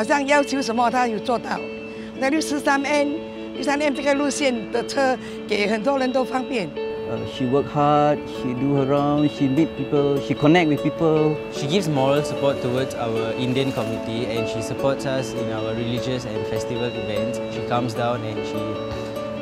好像要求什么他有做到。那六十三 N，六三 M 这个路线的车给很多人都方便。Uh, she work hard, she do her round, she meet people, she connect with people. She gives moral support towards our Indian community and she supports us in our religious and festival events. She comes down and she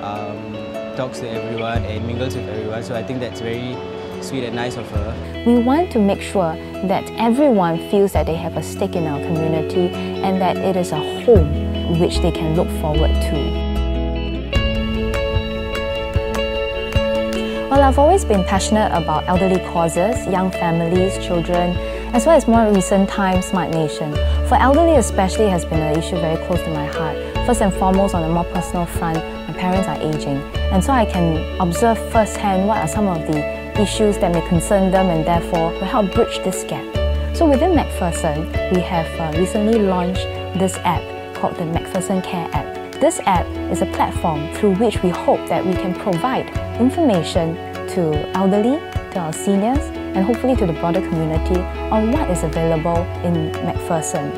um, talks to everyone and mingles with everyone. So I think that's very sweet and nice of her. We want to make sure that everyone feels that they have a stake in our community and that it is a home which they can look forward to. Well, I've always been passionate about elderly causes, young families, children, as well as more recent times, Smart Nation. For elderly especially has been an issue very close to my heart. First and foremost, on a more personal front, my parents are aging. And so I can observe firsthand what are some of the issues that may concern them and therefore will help bridge this gap. So within Macpherson, we have uh, recently launched this app called the Macpherson Care app. This app is a platform through which we hope that we can provide information to elderly, to our seniors, and hopefully to the broader community on what is available in Macpherson.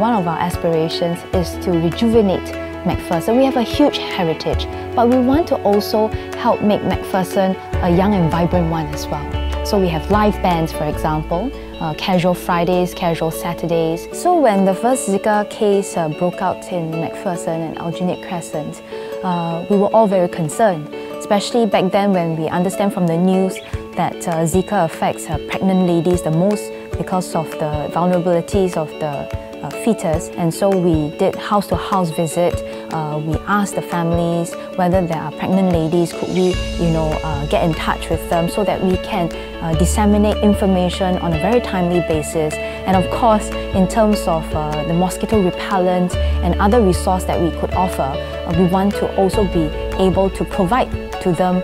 One of our aspirations is to rejuvenate Macpherson. We have a huge heritage, but we want to also help make Macpherson a young and vibrant one as well. So we have live bands, for example, uh, casual Fridays, casual Saturdays. So when the first Zika case uh, broke out in Macpherson and Aljunied Crescent, uh, we were all very concerned, especially back then when we understand from the news that uh, Zika affects uh, pregnant ladies the most because of the vulnerabilities of the uh, fetus and so we did house-to-house -house visit. Uh, we asked the families whether there are pregnant ladies, could we you know, uh, get in touch with them so that we can uh, disseminate information on a very timely basis. And of course, in terms of the mosquito repellent and other resource that we could offer, we want to also be able to provide to them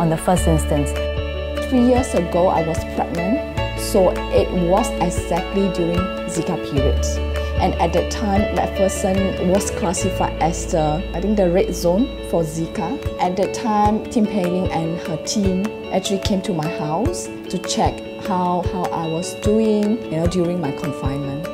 on the first instance. Three years ago, I was pregnant, so it was exactly during Zika period. And at that time, Macpherson was classified as the, I think, the red zone for Zika. At that time, Tin Pei Ling and her team actually came to my house to check how, how I was doing you know, during my confinement.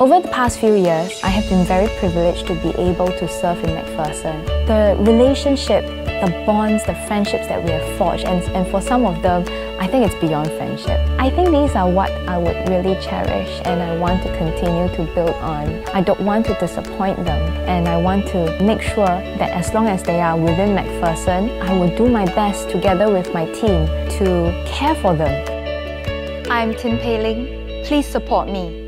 Over the past few years, I have been very privileged to be able to serve in Macpherson. The relationship the bonds, the friendships that we have forged, and, and for some of them, I think it's beyond friendship. I think these are what I would really cherish and I want to continue to build on. I don't want to disappoint them and I want to make sure that as long as they are within Macpherson, I will do my best together with my team to care for them. I'm Tin Pei Ling. Please support me.